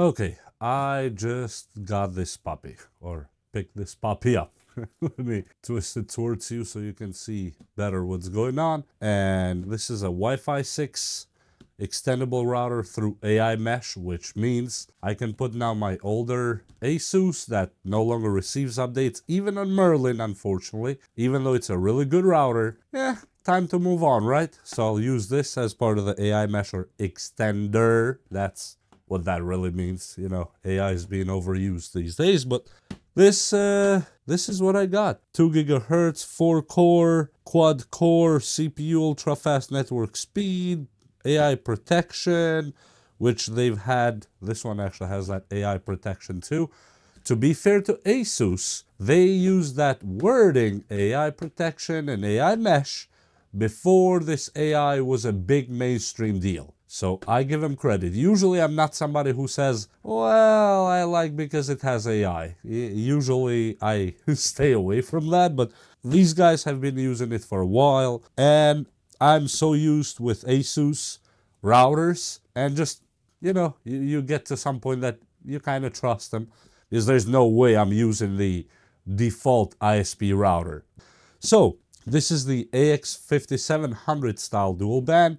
Okay, I just got this puppy, or picked this puppy up. Let me twist it towards you so you can see better what's going on. And this is a Wi-Fi 6 extendable router through AI mesh, which means I can put now my older Asus that no longer receives updates, even on Merlin, unfortunately, even though it's a really good router. Yeah, time to move on, right? So I'll use this as part of the AI mesh or extender. That's what that really means. You know, AI is being overused these days, but this uh, this is what I got. 2 gigahertz, 4 core, quad core, CPU ultra fast network speed, AI protection, which they've had. This one actually has that AI protection too. To be fair to Asus, they used that wording AI protection and AI mesh before this AI was a big mainstream deal. So I give him credit. Usually I'm not somebody who says, well, I like because it has AI. Usually I stay away from that, but these guys have been using it for a while and I'm so used with Asus routers and just, you know, you, you get to some point that you kind of trust them because there's no way I'm using the default ISP router. So this is the AX5700 style dual band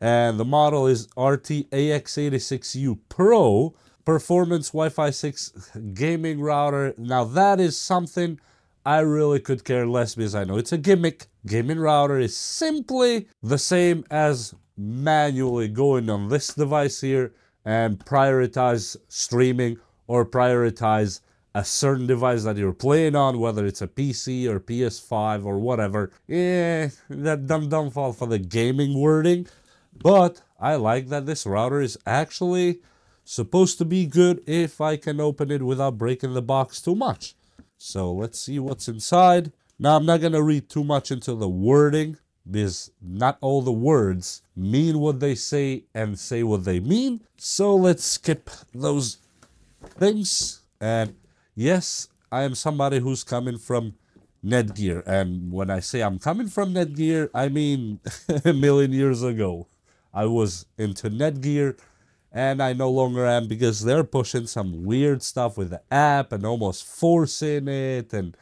and the model is RT-AX86U Pro performance Wi-Fi 6 gaming router. Now that is something I really could care less because I know it's a gimmick. Gaming router is simply the same as manually going on this device here and prioritize streaming or prioritize a certain device that you're playing on, whether it's a PC or PS5 or whatever. Yeah, that dumb dumb fall for the gaming wording. But I like that this router is actually supposed to be good if I can open it without breaking the box too much. So let's see what's inside. Now I'm not going to read too much into the wording because not all the words mean what they say and say what they mean. So let's skip those things. And yes, I am somebody who's coming from Netgear. And when I say I'm coming from Netgear, I mean a million years ago. I was into Netgear and I no longer am because they're pushing some weird stuff with the app and almost forcing it and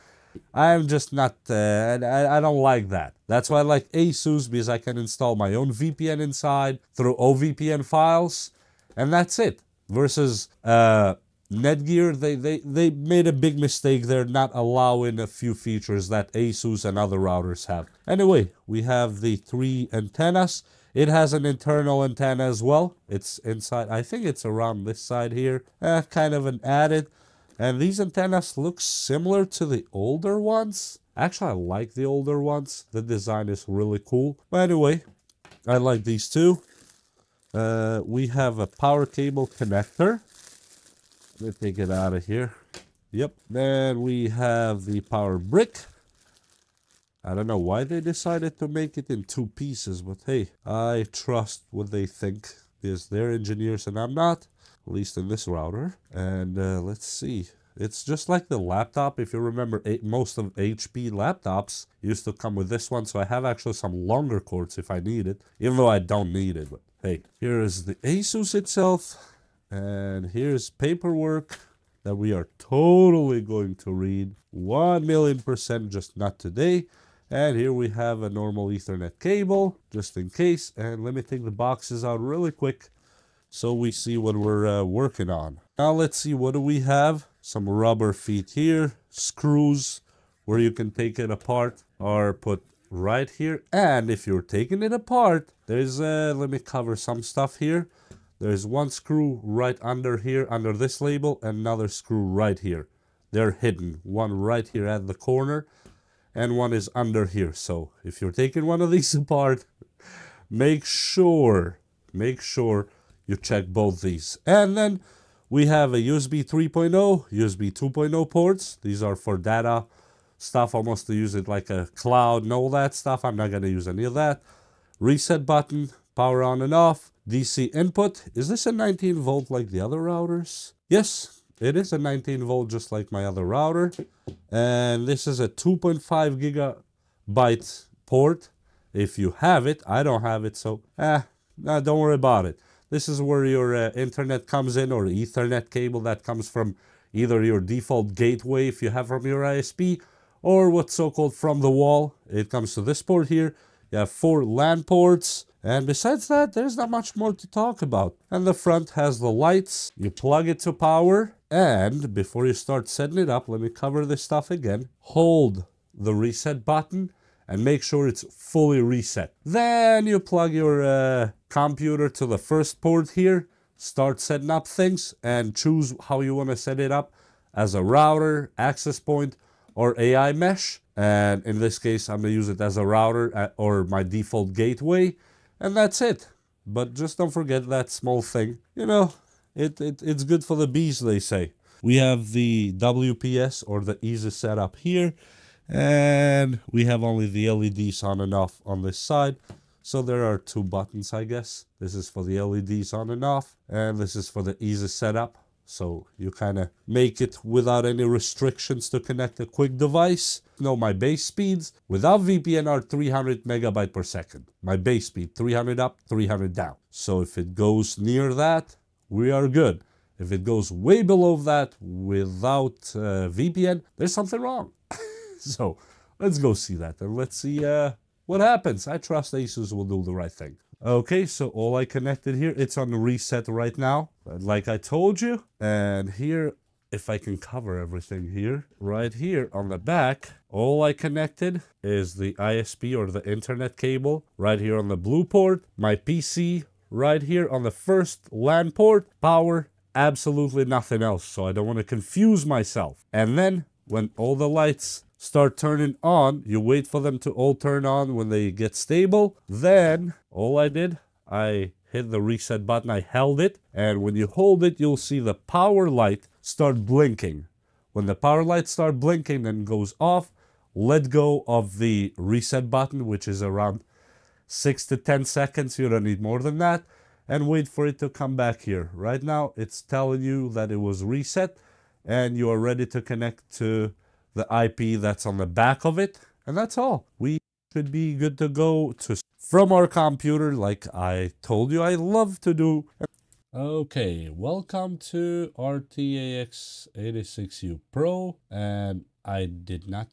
I'm just not, uh, I, I don't like that. That's why I like ASUS because I can install my own VPN inside through OVPN files and that's it. Versus uh, Netgear, they, they, they made a big mistake. They're not allowing a few features that ASUS and other routers have. Anyway, we have the three antennas. It has an internal antenna as well. It's inside, I think it's around this side here. Eh, kind of an added. And these antennas look similar to the older ones. Actually, I like the older ones. The design is really cool. But anyway, I like these two. Uh, we have a power cable connector. Let me take it out of here. Yep. Then we have the power brick. I don't know why they decided to make it in two pieces, but hey, I trust what they think because they're engineers and I'm not, at least in this router. And uh, let's see. It's just like the laptop. If you remember, most of HP laptops used to come with this one. So I have actually some longer cords if I need it, even though I don't need it. But hey, here is the Asus itself. And here's paperwork that we are totally going to read. 1 million percent, just not today. And here we have a normal ethernet cable, just in case. And let me take the boxes out really quick so we see what we're uh, working on. Now let's see, what do we have? Some rubber feet here, screws where you can take it apart or put right here. And if you're taking it apart, there's, uh, let me cover some stuff here. There's one screw right under here, under this label, another screw right here. They're hidden, one right here at the corner and one is under here. So if you're taking one of these apart, make sure, make sure you check both these. And then we have a USB 3.0, USB 2.0 ports. These are for data stuff, almost to use it like a cloud and all that stuff. I'm not going to use any of that. Reset button, power on and off. DC input. Is this a 19 volt like the other routers? Yes, it is a 19 volt just like my other router. And this is a 2.5 gigabyte port. If you have it, I don't have it, so eh, nah, don't worry about it. This is where your uh, internet comes in or ethernet cable that comes from either your default gateway if you have from your ISP or what's so-called from the wall. It comes to this port here. You have four LAN ports. And besides that, there's not much more to talk about. And the front has the lights. You plug it to power. And before you start setting it up, let me cover this stuff again. Hold the reset button and make sure it's fully reset. Then you plug your uh, computer to the first port here, start setting up things and choose how you want to set it up as a router, access point, or AI mesh. And in this case, I'm going to use it as a router uh, or my default gateway. And that's it. But just don't forget that small thing. You know, it, it it's good for the bees, they say. We have the WPS or the easy setup here and we have only the LEDs on and off on this side so there are two buttons I guess this is for the LEDs on and off and this is for the easy setup so you kind of make it without any restrictions to connect a quick device no my base speeds without VPN are 300 megabyte per second my base speed 300 up 300 down so if it goes near that we are good if it goes way below that without uh, VPN there's something wrong so let's go see that and let's see uh, what happens. I trust Asus will do the right thing. Okay, so all I connected here, it's on reset right now, like I told you. And here, if I can cover everything here, right here on the back, all I connected is the ISP or the internet cable right here on the blue port, my PC right here on the first LAN port, power, absolutely nothing else. So I don't want to confuse myself. And then when all the lights start turning on. You wait for them to all turn on when they get stable. Then all I did, I hit the reset button, I held it, and when you hold it, you'll see the power light start blinking. When the power light start blinking and goes off, let go of the reset button, which is around 6 to 10 seconds. You don't need more than that. And wait for it to come back here. Right now, it's telling you that it was reset and you are ready to connect to the IP that's on the back of it, and that's all. We should be good to go to from our computer like I told you I love to do. Okay, welcome to RTX 86U Pro and I did not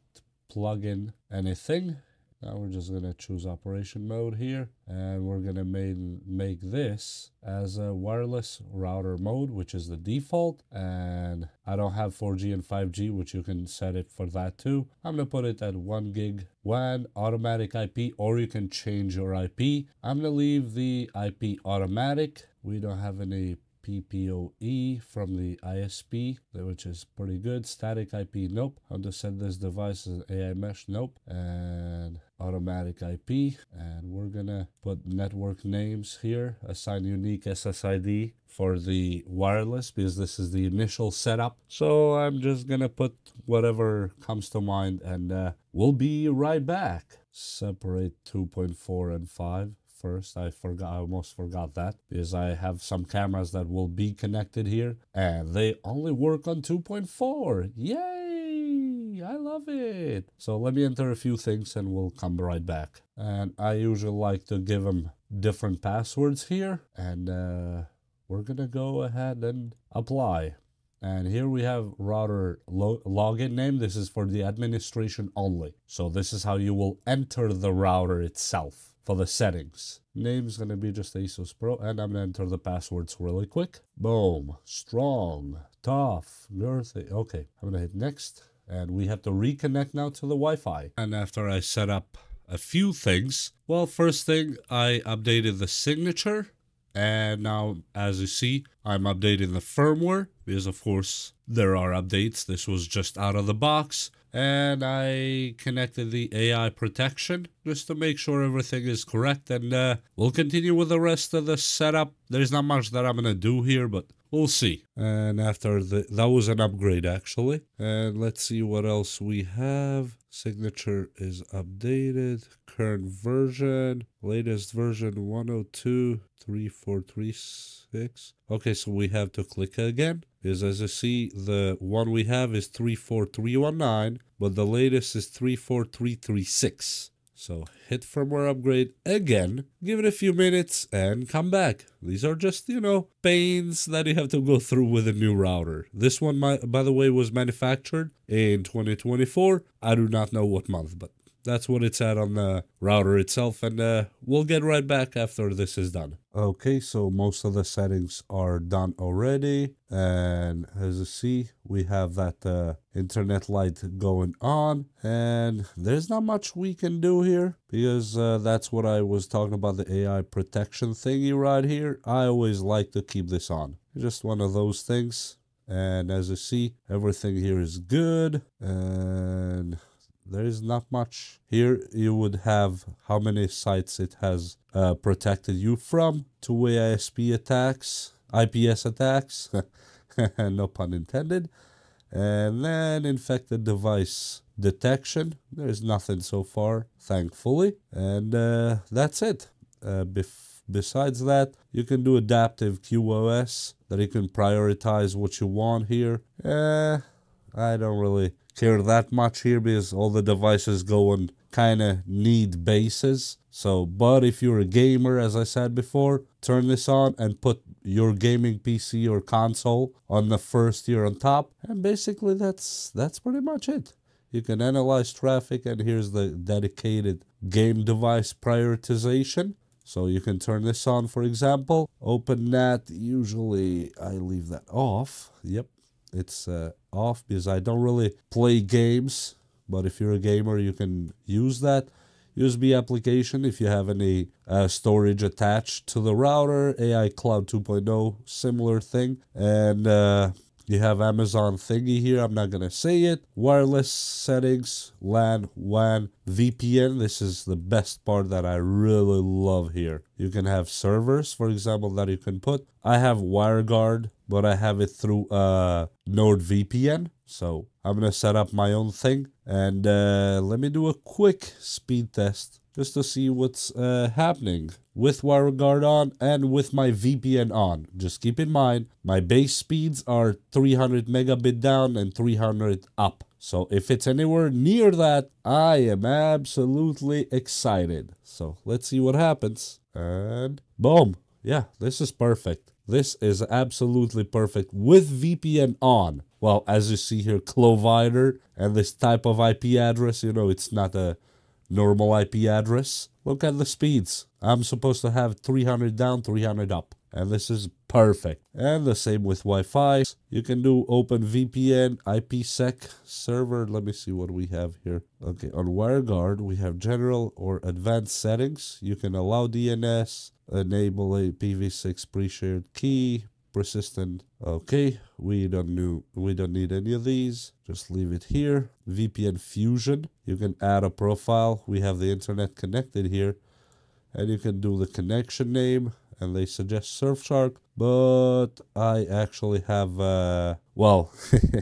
plug in anything now we're just going to choose operation mode here and we're going to make, this as a wireless router mode, which is the default. And I don't have 4G and 5G, which you can set it for that too. I'm going to put it at 1 gig WAN automatic IP, or you can change your IP. I'm going to leave the IP automatic. We don't have any PPOE from the ISP, which is pretty good. Static IP, nope. How to set this device as AI mesh, nope. And automatic IP. And we're gonna put network names here, assign unique SSID for the wireless because this is the initial setup. So I'm just gonna put whatever comes to mind and uh, we'll be right back. Separate 2.4 and 5 first. I forgot, I almost forgot that because I have some cameras that will be connected here and they only work on 2.4. Yay! I love it. So let me enter a few things and we'll come right back. And I usually like to give them different passwords here and uh, we're gonna go ahead and apply. And here we have router lo login name. This is for the administration only. So this is how you will enter the router itself for the settings. Name's gonna be just Asus Pro, and I'm gonna enter the passwords really quick. Boom, strong, tough, girthy. Okay, I'm gonna hit next, and we have to reconnect now to the Wi-Fi. And after I set up a few things, well, first thing, I updated the signature, and now, as you see, I'm updating the firmware, because of course, there are updates. This was just out of the box and I connected the AI protection just to make sure everything is correct and uh, we'll continue with the rest of the setup. There's not much that I'm gonna do here but we'll see. And after the that was an upgrade actually. And let's see what else we have. Signature is updated. Current version. Latest version 102.3436. Okay, so we have to click again. Is as you see, the one we have is 34319, but the latest is 34336. So hit firmware upgrade again, give it a few minutes and come back. These are just, you know, pains that you have to go through with a new router. This one, by the way, was manufactured in 2024. I do not know what month, but that's what it's at on the router itself and uh, we'll get right back after this is done. Okay, so most of the settings are done already and as you see we have that uh, internet light going on and there's not much we can do here because uh, that's what I was talking about the AI protection thingy right here. I always like to keep this on. Just one of those things and as you see everything here is good and there is not much. Here you would have how many sites it has uh, protected you from, two-way ISP attacks, IPS attacks, no pun intended, and then infected device detection. There's nothing so far, thankfully, and uh, that's it. Uh, besides that, you can do adaptive QoS, that you can prioritize what you want here. Uh, I don't really care that much here because all the devices go on kind of need basis. So, but if you're a gamer, as I said before, turn this on and put your gaming PC or console on the first tier on top. And basically that's that's pretty much it. You can analyze traffic and here's the dedicated game device prioritization. So you can turn this on, for example. Open NAT, usually I leave that off. Yep, it's uh, off because I don't really play games. But if you're a gamer, you can use that USB application if you have any uh, storage attached to the router. AI Cloud 2.0, similar thing. And uh, you have Amazon thingy here. I'm not going to say it. Wireless settings, LAN, WAN, VPN. This is the best part that I really love here. You can have servers, for example, that you can put. I have WireGuard, but I have it through uh, NordVPN. So I'm going to set up my own thing. And uh, let me do a quick speed test just to see what's uh, happening with WireGuard on and with my VPN on. Just keep in mind, my base speeds are 300 megabit down and 300 up. So if it's anywhere near that, I am absolutely excited. So let's see what happens. And boom. Yeah, this is perfect. This is absolutely perfect with VPN on. Well, as you see here, Clouvider and this type of IP address, you know, it's not a normal IP address. Look at the speeds. I'm supposed to have 300 down, 300 up. And this is perfect. And the same with Wi-Fi. You can do OpenVPN, IPsec server. Let me see what we have here. Okay, on WireGuard, we have general or advanced settings. You can allow DNS, enable a IPv6 pre-shared key, persistent. Okay, we don't know we don't need any of these. Just leave it here. VPN Fusion. You can add a profile. We have the internet connected here. And you can do the connection name. And they suggest Surfshark. But I actually have uh well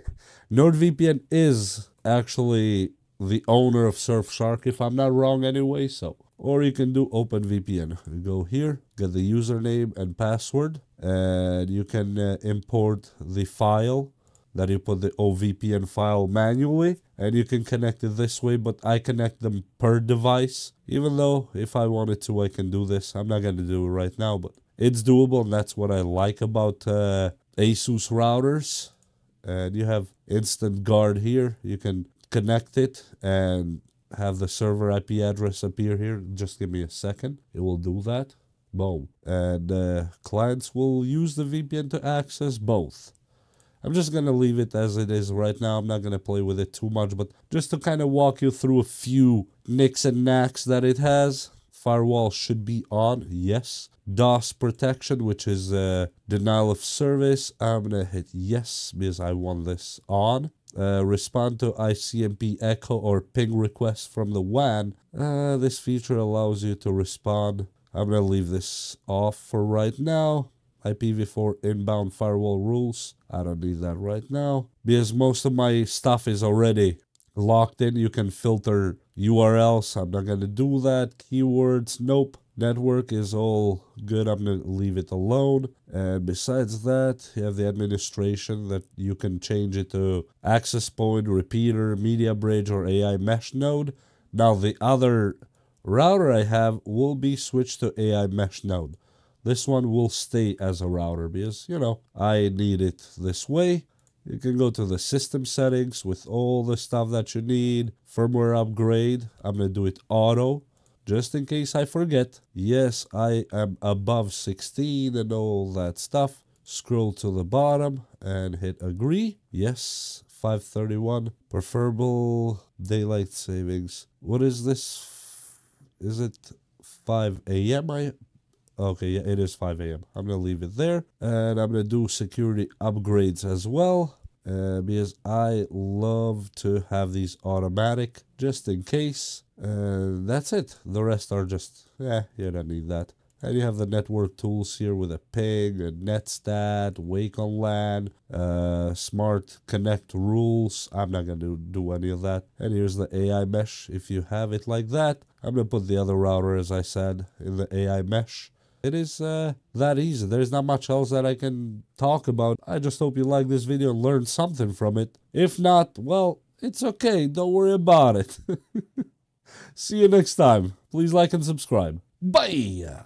NordVPN is actually the owner of Surfshark if I'm not wrong anyway, so or you can do OpenVPN. You go here, get the username and password, and you can uh, import the file that you put the OVPN file manually, and you can connect it this way, but I connect them per device. Even though if I wanted to, I can do this. I'm not going to do it right now, but it's doable, and that's what I like about uh, ASUS routers. And you have instant guard here. You can connect it and have the server IP address appear here. Just give me a second. It will do that. Boom. And uh, clients will use the VPN to access both. I'm just going to leave it as it is right now. I'm not going to play with it too much, but just to kind of walk you through a few nicks and knacks that it has. Firewall should be on, yes. DOS protection, which is uh, denial of service. I'm going to hit yes because I want this on uh, respond to ICMP echo or ping requests from the WAN. Uh, this feature allows you to respond. I'm going to leave this off for right now. IPv4 inbound firewall rules. I don't need that right now because most of my stuff is already locked in. You can filter URLs. I'm not going to do that. Keywords, nope. Network is all good. I'm going to leave it alone. And besides that, you have the administration that you can change it to access point, repeater, media bridge, or AI mesh node. Now, the other router I have will be switched to AI mesh node. This one will stay as a router because, you know, I need it this way. You can go to the system settings with all the stuff that you need. Firmware upgrade. I'm going to do it auto just in case I forget. Yes, I am above 16 and all that stuff. Scroll to the bottom and hit agree. Yes, 531. Preferable daylight savings. What is this? Is it 5 a.m.? I Okay, yeah, it is 5 a.m. I'm going to leave it there. And I'm going to do security upgrades as well. Uh, because I love to have these automatic just in case. And that's it. The rest are just, yeah, you don't need that. And you have the network tools here with a ping, a netstat, wake on LAN, uh, smart connect rules. I'm not going to do any of that. And here's the AI mesh. If you have it like that, I'm going to put the other router, as I said, in the AI mesh. It is uh, that easy. There's not much else that I can talk about. I just hope you like this video and learned something from it. If not, well, it's okay. Don't worry about it. See you next time. Please like and subscribe. Bye!